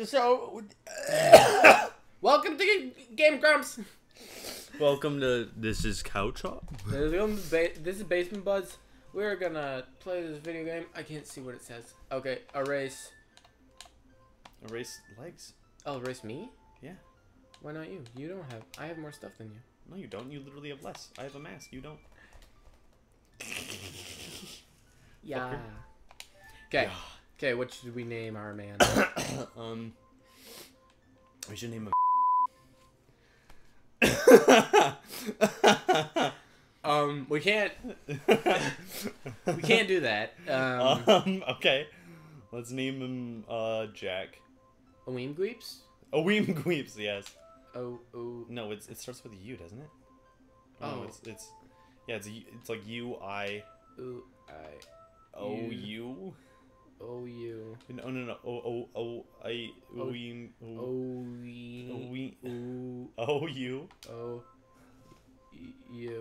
So, welcome to Game Grumps. Welcome to This is Couch Hop. This is ba- this is Basement Buds. We're gonna play this video game. I can't see what it says. Okay, erase. Erase legs. Oh, erase me? Yeah. Why not you? You don't have. I have more stuff than you. No, you don't. You literally have less. I have a mask. You don't. Yeah. Okay. Okay. What should we name our man? um. We should name him. um, we can't. We can't do that. Um, um. Okay. Let's name him. Uh. Jack. Oweem Gweeps. Oh, Weem Gweeps. Yes. Oh, oh. No, it's it starts with a U, doesn't it? Oh, Oh. it's it's. Yeah, it's it's like U I Ooh, I, O U. U. oh. No, no, no. O O O I Oh. Weem. O Oh, we. we. Ooh, O U. oh, y- you.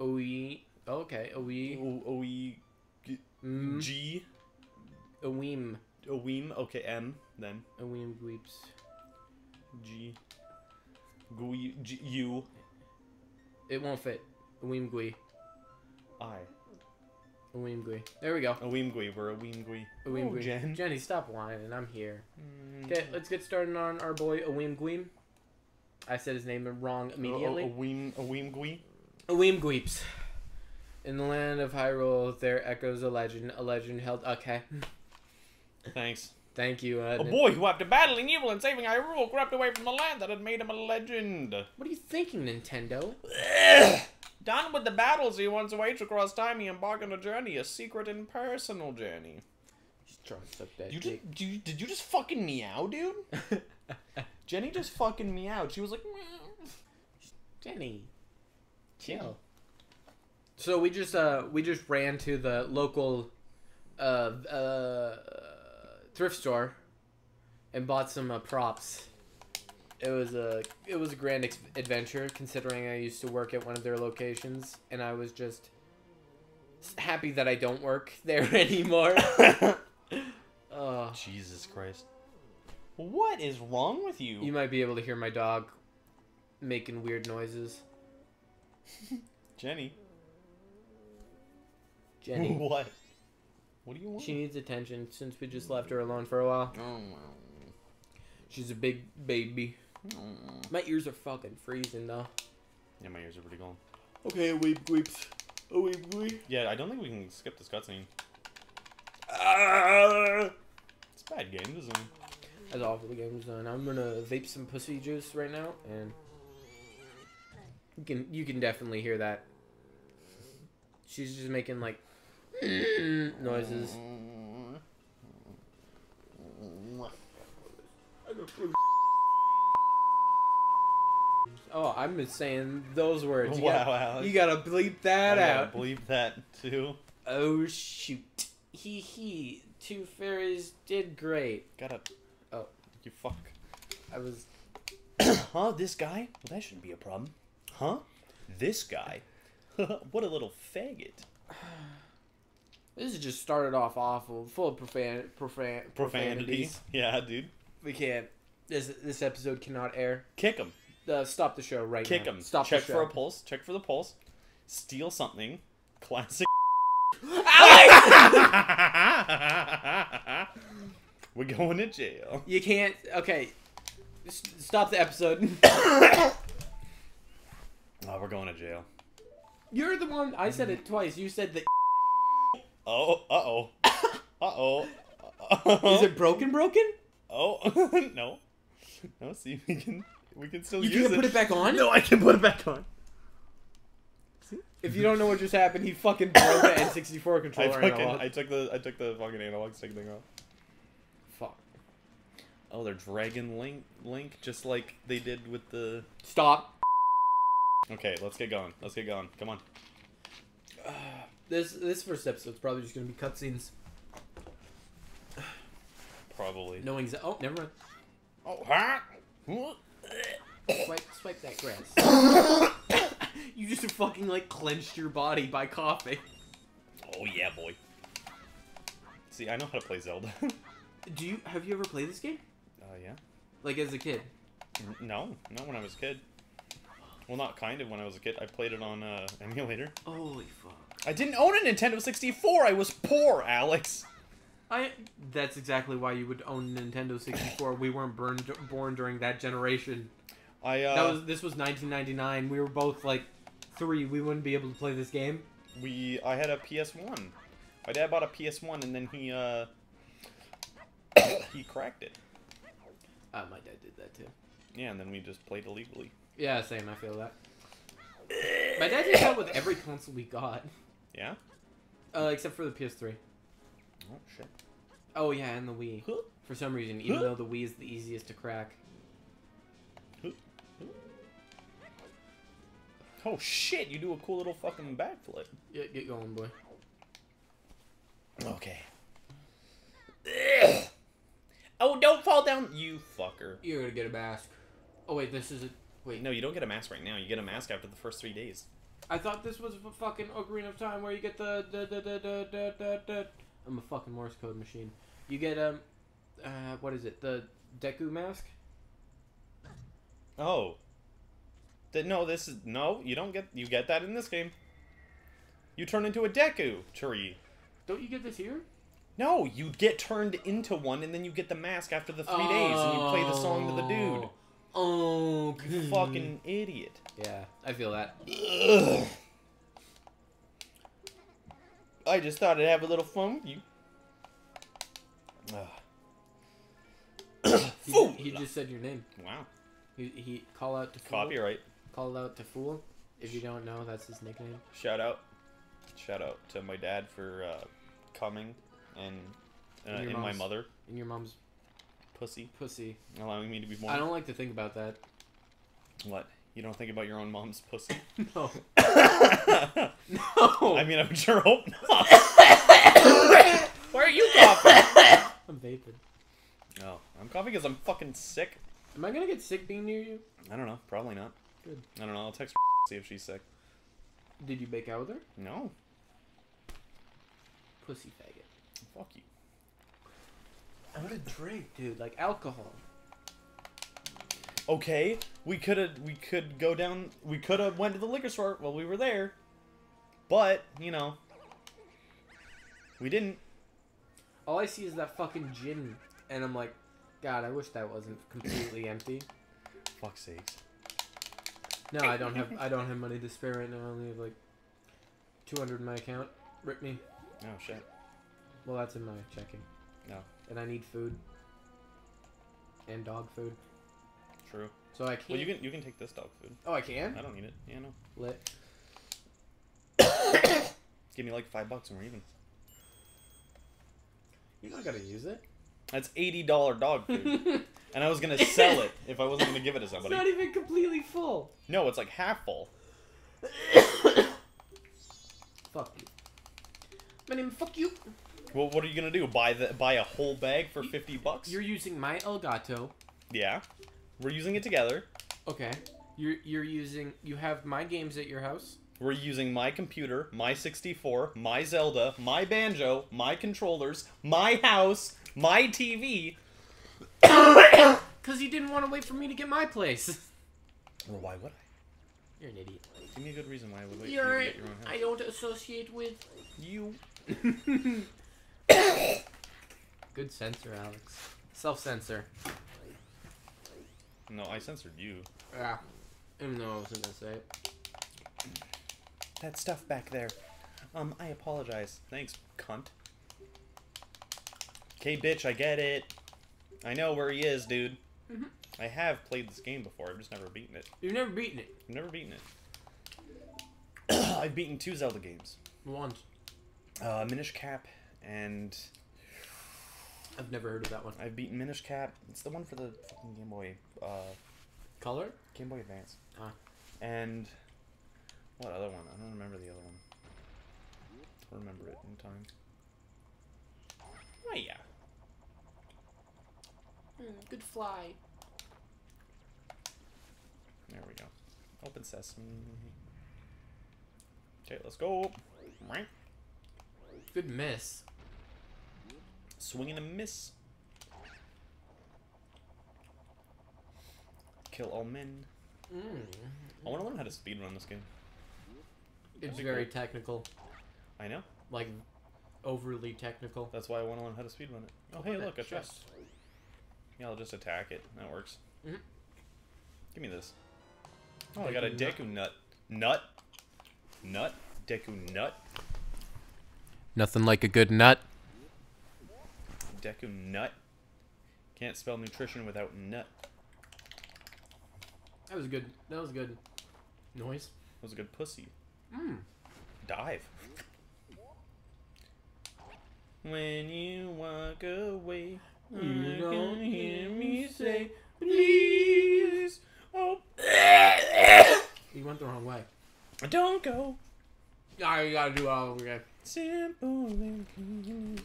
Oh, we. Okay, oh, we. O O E G. a weem. A Weem. Okay, M then. A weem Gweeps. G. Gui. G. U. It won't fit. A weem Gwe. I. A weem There we go. A weemgui. We're a weemgui. A weem Oh. Jen. Jenny, stop whining. I'm here. Mm. Okay, let's get started on our boy, a weem I said his name wrong immediately. A, a, a Weem. A weemgui? A Weem In the land of Hyrule, there echoes a legend. A legend held. Okay. Thanks. Thank you. Uh, A boy who, after battling evil and saving Hyrule, crept away from the land that had made him a legend. What are you thinking, Nintendo? Done with the battles he once waged across time, he embarked on a journey, a secret and personal journey. Just trying to suck that You dick. just, you, did you just fucking meow, dude? Jenny just fucking meowed. She was like, meow. Jenny, chill. So we just uh we just ran to the local uh uh thrift store and bought some uh, props. It was a it was a grand ex- adventure considering I used to work at one of their locations and I was just happy that I don't work there anymore. Oh, Jesus Christ. What is wrong with you? you might be able to hear my dog making weird noises. Jenny. Jenny. what? What do you want? She needs attention since we just left her alone for a while. Oh, She's a big baby. Wow. My ears are fucking freezing though. Yeah, my ears are pretty cold. Okay, weep weeps. Oh weep weep. Yeah, I don't think we can skip this cutscene. Ah! It's a bad game, isn't it? That's all for the game's done. I'm gonna vape some pussy juice right now, and you can you can definitely hear that. She's just making like noises. Oh, I'm just saying those words. You Wow, gotta, Alex. you gotta bleep that I out. gotta Bleep that too. Oh shoot. Hee hee. Two fairies did great. Gotta. Oh. You fuck. I was huh? This guy? Well, that shouldn't be a problem. Huh? This guy? what a little faggot. This has just started off awful, full of profan, profan, Profanity. profanities. Yeah, dude. We can't. This this episode cannot air. Kick him. Uh, stop the show right Kick now. him. Stop Check the show. Check for a pulse. Check for the pulse. Steal something. Classic. We're going to jail. You can't. Okay. S- Stop the episode. Oh, we're going to jail. You're the one. I said it twice. You said that. Oh, uh oh. Uh oh. Is it broken? Broken? Oh no, no. See, if we can we can still You use can't it. put it back on. No, I can put it back on. See? If you don't know what just happened, he fucking broke the N64 I controller. fucking analog. I took the I took the fucking analog stick thing off. Fuck. Oh, they're Dragon Link Link just like they did with the. Stop. Okay, let's get going. Let's get going. Come on. This this first episode's probably just gonna be cutscenes. Probably. No anxiety. Oh, never mind. Oh, huh? Swipe, swipe that grass. you just fucking like clenched your body by coughing. Oh yeah, boy. See, I know how to play Zelda. Do you have you ever played this game? Uh, yeah. Like as a kid? No, not when I was a kid. Well, not kind of when I was a kid. I played it on uh, emulator. Holy fuck! I didn't own a Nintendo 64. I was poor, Alex. I. That's exactly why you would own Nintendo 64. we weren't burned, born during that generation. I uh, That was this was 1999. We were both like three. We wouldn't be able to play this game. we I had a PS1. My dad bought a PS1 and then he uh he cracked it. Uh, my dad did that too. Yeah, and then we just played illegally. Yeah, same. I feel that. My dad did that with every console we got, Yeah? uh, except for the PS3. Oh shit. Oh yeah, and the Wii. For some reason, even though the Wii is the easiest to crack. Oh shit, you do a cool little fucking backflip. Yeah, get going, boy. Okay. oh, don't fall down, you fucker. You're gonna get a mask. Oh wait, this is a wait. No, you don't get a mask right now. You get a mask after the first three days. I thought this was a fucking Ocarina of Time where you get the the the the the the, the, the I'm a fucking Morse code machine. You get um, uh, what is it? The Deku mask. Oh. Th- no, this is no. You don't get. You get that in this game. You turn into a Deku tree. Don't you get this here? No, you get turned into one, and then you get the mask after the three days, and you play the song to the dude. Oh, You fucking idiot. Yeah, I feel that. Ugh. I just thought I'd have a little fun with you. He, he just said your name. Wow. He, he call out to fool. Copyright. Call out to fool. If you don't know, that's his nickname. Shout out. Shout out to my dad for uh, coming and uh, And and my mother, And your mom's pussy, pussy. allowing me to be born. I don't like to think about that. What? You don't think about your own mom's pussy? No. No. I mean, I would sure hope not. Why are you coughing? I'm vaping. No, I'm coughing because I'm fucking sick. Am I gonna get sick being near you? I don't know. Probably not. Good. I don't know. I'll text see if she's sick. Did you bake out with her? No. Pussy faggot. Fuck you. I want to drink, dude. Like alcohol. Okay, we could have we could go down we could have went to the liquor store while we were there. But, you know, we didn't. All I see is that fucking gin, and I'm like, God, I wish that wasn't completely empty. Fuck's sakes. No, I don't have. I don't have money to spare right now. I only have like 200 in my account. Rip me. Oh shit. Well, that's in my checking. No. And I need food. And dog food. True. So I can't. Well, you can you can take this dog food. Oh, I can. I don't need it. Yeah, no. Lit. Give me like five bucks and we're even. You're not gonna use it. That's eighty dollar dog food, and I was gonna sell it if I wasn't gonna give it to somebody. It's not even completely full. No, it's like half full. Fuck you. My name. Fuck you. Well, what are you gonna do? Buy the buy a whole bag for fifty bucks? You're using my Elgato. Yeah, we're using it together. Okay. You're you're using. You have my games at your house. We're using my computer, my 64, my Zelda, my banjo, my controllers, my house, my TV. Cause you didn't want to wait for me to get my place. Well, why would I? You're an idiot. Give me a good reason why I would wait for You're. you to get your own house. I don't associate with. You. Good censor, Alex. Self censor. No, I censored you. Yeah. Even though I wasn't gonna say it. That stuff back there. Um, I apologize. Thanks, cunt. Okay, bitch, I get it. I know where he is, dude. Mhm. I have played this game before. I've just never beaten it. You've never beaten it I've never beaten it. I've beaten two Zelda games. once. Uh, Minish Cap and I've never heard of that one. I've beaten Minish Cap. It's the one for the fucking Game Boy, uh, Color? Game Boy Advance. Ah. And what other one? I don't remember the other one. I'll remember it in time. Oh yeah. Mm, good fly. There we go. Open sesame. Okay, let's go. Right. Good miss. Swing and a miss. Kill all men. Mm. I want to learn how to speedrun this game. It's very cool. technical. I know. Like, overly technical. That's why I want to learn how to speedrun it. Oh, oh hey, look, a chest. chest. Yeah, I'll just attack it. That works. Mhm. Give me this. Oh, I got a Deku Deku nut. Nut? Nut? Deku nut? Nothing like a good nut. Deku nut? Can't spell nutrition without nut. That was good. That was good. Noise. That was a good pussy. Mm. Dive. When you walk away, You I don't hear me say, please. Oh, You went the wrong way. don't go. Ah, you gotta do it all over again. Simple and clean.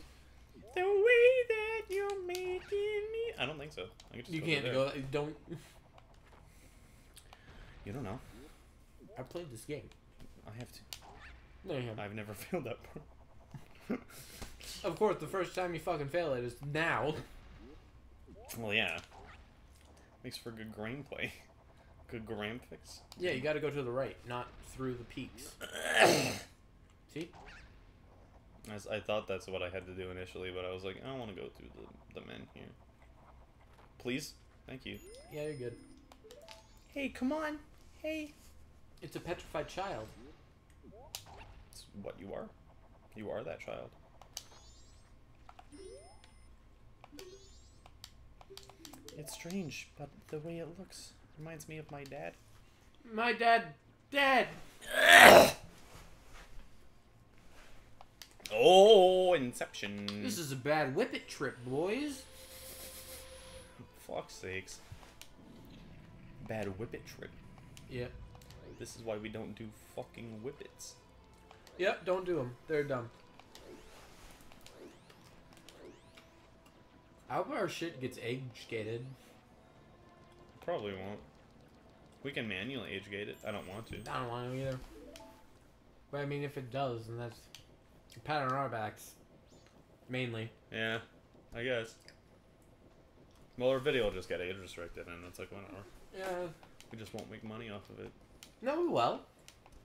The way that you're making me. I don't think so. I can just You go can't go. Don't. You don't know. I played this game. I have to. No, you haven't. I've never failed that part. Of course, the first time you fucking fail it is now. Well, yeah. Makes for good gameplay. Good graphics. Yeah, you gotta go to the right, not through the peaks. See? As I thought that's what I had to do initially, but I was like, I don't want to go through the, the men here. Please? Thank you. Yeah, you're good. Hey, come on. Hey. It's a petrified child. It's what you are. You are that child. It's strange, but the way it looks reminds me of my dad. My dad, dad. Oh, Inception. This is a bad whippet trip, boys. Fuck's sakes. Bad whippet trip. Yep. This is why we don't do fucking whippets. Yep. Don't do them. They're dumb. I hope our shit gets age gated. Probably won't. We can manually age gate it. I don't want to. I don't want to either. But I mean, if it does, then that's a pat on our backs. Mainly. Yeah, I guess. Well, our video will just get age restricted, and it's like whatever. Yeah. We just won't make money off of it. No, we will.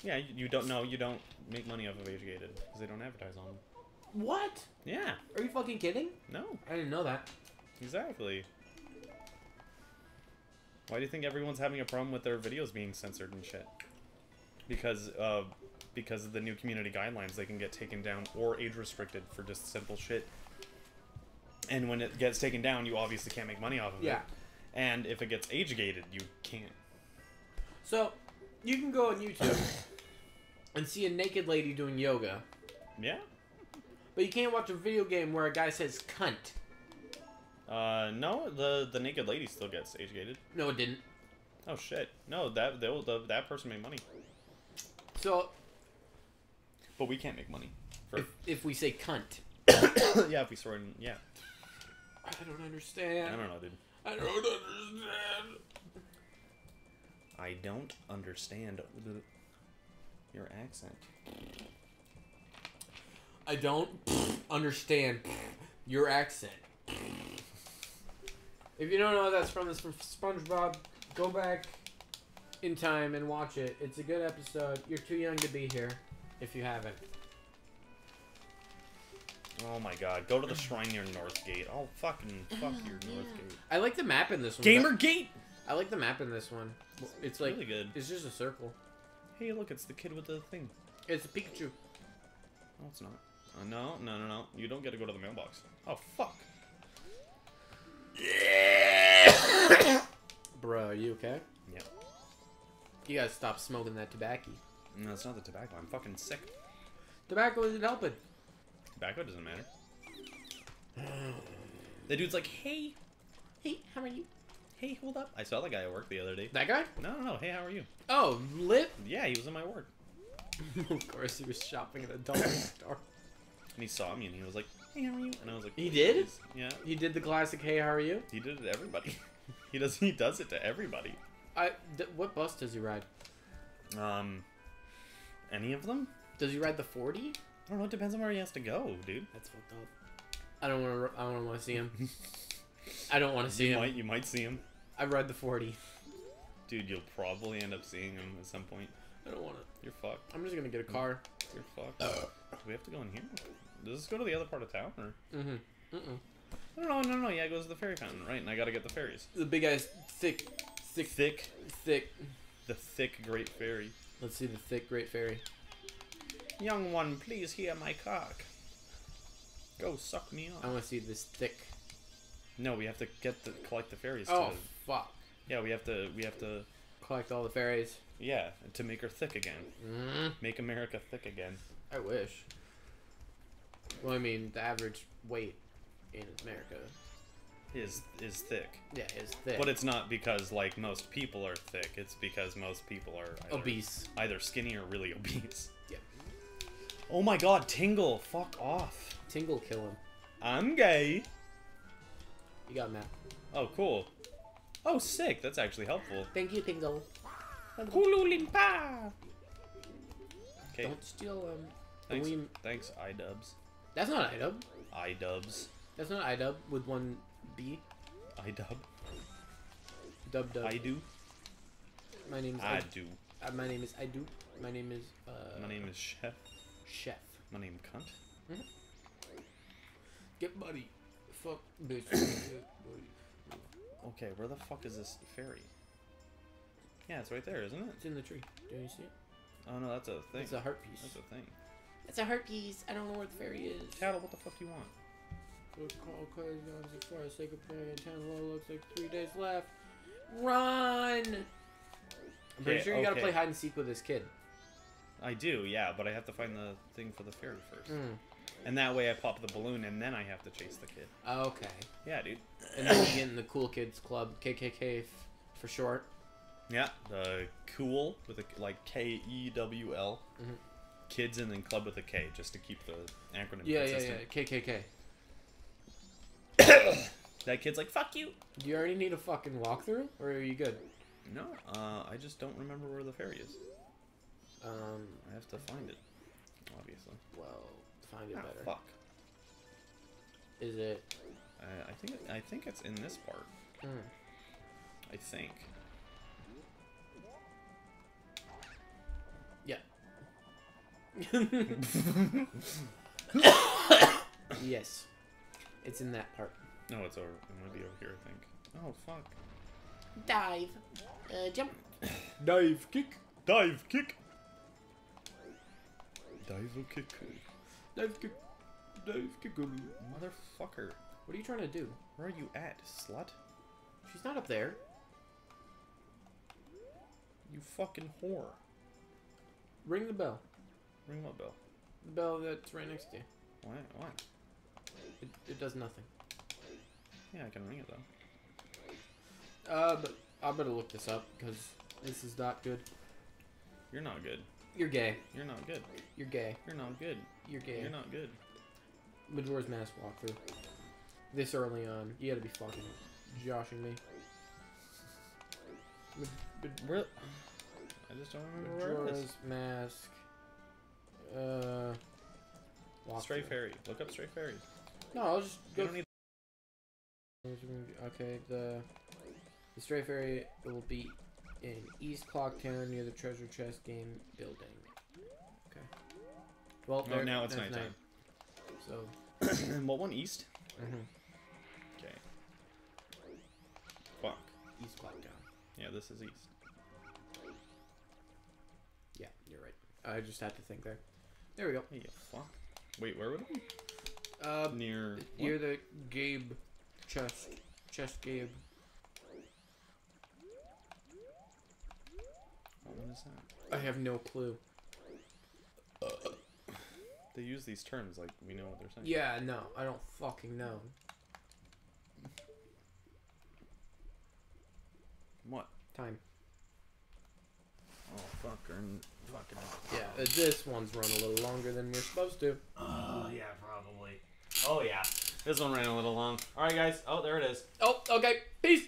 Yeah, you, you don't know. You don't make money off of age gated because they don't advertise on them. What? Yeah. Are you fucking kidding? No. I didn't know that. Exactly. Why do you think everyone's having a problem with their videos being censored and shit? Because uh, because of the new community guidelines, they can get taken down or age restricted for just simple shit. And when it gets taken down, you obviously can't make money off of it. Yeah. it. And if it gets age gated, you can't. So, you can go on YouTube and see a naked lady doing yoga, Yeah. But you can't watch a video game where a guy says cunt. Uh, no, the the naked lady still gets age gated. No, it didn't. Oh shit. No, that they'll- the, that person made money, So, but we can't make money. For, if, if we say cunt, yeah, if we swear, in- yeah. I don't understand. I don't know, dude. I don't understand. I don't understand your accent. I don't understand your accent. If you don't know what that's from, it's from SpongeBob. Go back in time and watch it. It's a good episode. You're too young to be here if you haven't. Oh my god, go to the shrine near Northgate. Oh, fucking fuck oh, your Northgate. I like the map in this one. Gamergate! I like the map in this one. It's like really good. it's just a circle. Hey, look, it's the kid with the thing. It's a Pikachu. No, it's not. Uh, no, no, no, no. You don't get to go to the mailbox. Oh, fuck. Yeah! Bro, are you okay? Yeah. You gotta stop smoking that tobacco. No, it's not the tobacco. I'm fucking sick. Tobacco isn't helping. Tobacco doesn't matter. The dude's like, hey, Hey, how are you? hey, hold up. I saw the guy at work the other day. That guy? No, no, no. Hey, how are you? Oh, lit. Yeah, he was in my work. of course, he was shopping at a dollar store. And he saw me and he was like, hey, how are you? And I was like, He did? "Please." Yeah, He did the classic. Hey, how are you? he did it to everybody. he does. He does it to everybody. I. What bus does he ride? Um, any of them? Does he ride the forty? I don't know. It depends on where he has to go, dude. That's fucked up. I don't want to. I don't want to see him. I don't want to see you him. might. You might see him. I ride the forty. Dude, you'll probably end up seeing him at some point. I don't want to. You're fucked. I'm just gonna get a car. You're fucked. Do we have to go in here? Does this go to the other part of town, or? Mm-hmm. Mm-mm. No, no, no, no. Yeah, it goes to the fairy fountain, right? And I gotta get the fairies. The big guy's thick, thick, Thick, thick. the thick great fairy. Let's see the thick great fairy. Young one, please hear my cock. Go suck me I want to see this thick. No, we have to get the collect the fairies. Oh To, fuck! yeah, we have to. We have to. Collect all the fairies. Yeah, to make her thick again. Mm, Make America thick again. I wish. Well, I mean, the average weight in America, Is is thick, yeah, is thick. but it's not because like most people are thick. It's because most people are either, obese. either skinny or really obese. Yep. Oh my God, Tingle, fuck off. Tingle kill him. I'm gay. You got Matt. Oh, cool. Oh, sick. That's actually helpful. Thank you, Tingle. Kooloo-Limpah. Okay. Don't steal um. Thanks. William- Thanks, iDubbbz. That's not iDub. Idubs. That's not iDub with one B. iDub. Dub dub. I do. My name is I I. do. Uh, my name is I do. My name is uh. My name is Chef. Chef. My name cunt. Get buddy. Fuck bitch. Get buddy. Okay, where the fuck is this fairy? Yeah, it's right there, isn't it? It's in the tree. Do you see it? Oh no, that's a thing. It's a heart piece. That's a thing. It's a heart piece. I don't know where the fairy is. Cattle, what the fuck do you want? Look, call crazy on as far as say goodbye. Ten low looks like three days left. Run! I'm pretty Okay, sure you gotta play hide and seek with this kid. I do, yeah, but I have to find the thing for the fairy first. Mm. And that way I pop the balloon and then I have to chase the kid. Okay. Yeah, dude. And then you get in the cool kids club, KKK f- for short. Yeah, the cool with a like K E W L. Mhm. Kids and then club with a K just to keep the acronym Yeah, yeah, consistent. yeah. KKK. That kid's like, fuck you. Do you already need a fucking walkthrough, or are you good? No, uh, I just don't remember where the fairy is. Um. I have to find it, obviously. Well, find it Ah, better. fuck. Is it? I, I think I think it's in this part. Mm. I think. yes. It's in that part. No, it's over. It might be over here. I think. Oh fuck. Dive. Uh, jump. Dive kick. Dive kick. Dive kick. Dive kick. Dive kick. Motherfucker. What are you trying to do? Where are you at, slut? She's not up there. You fucking whore. Ring the bell. Ring what bell? The bell that's right next to you. Why? Why? It, it does nothing. Yeah, I can ring it though. Uh, but I better look this up because this is not good. You're not good. You're gay. You're not good. You're gay. You're not good. You're gay. You're not good. Majora's Mask walkthrough. This early on, you gotta be fucking joshing me. Ma- Ma- Where? I just don't remember where it is. Majora's Mask. Uh. Stray walkthrough. fairy. Look up stray fairy. No, I'll just You go. don't need. Okay, the the stray fairy will be in East Clock Town near the treasure chest game building. Okay. Well, Oh, now it's nighttime. night. So. what one? East. mhm. Okay. Fuck. East Clock Town. Yeah, this is east. Yeah, you're right. I just had to think there. There we go. Fuck. Wait, where would it be? Uh, Near. near the Gabe chest. Chest Gabe. What is that? I have no clue. They use these terms like we know what they're saying. Yeah, no, I don't fucking know. What? Time. Oh fuck. Fucking. Yeah, uh, this one's run a little longer than we're supposed to. Oh yeah, probably. Oh yeah. This one ran a little long. All right, guys. Oh, there it is. Oh, okay. Peace.